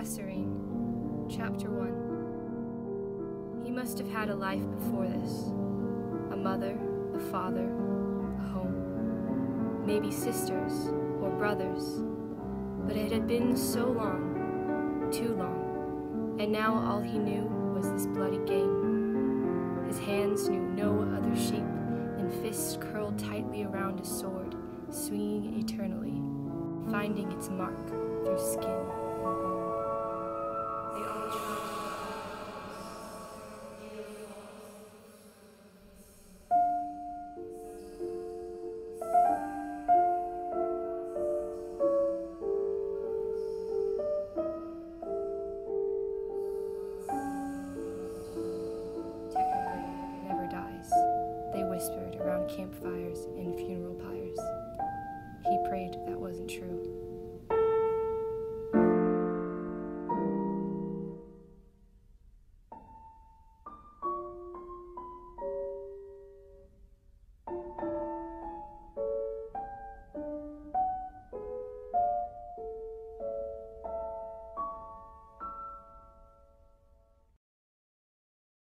Passerine, Chapter 1 He must have had a life before this a mother, a father, a home, maybe sisters or brothers. But it had been so long, too long, and now all he knew was this bloody game. His hands knew no other shape than fists curled tightly around a sword, swinging eternally, finding its mark through skin. campfire.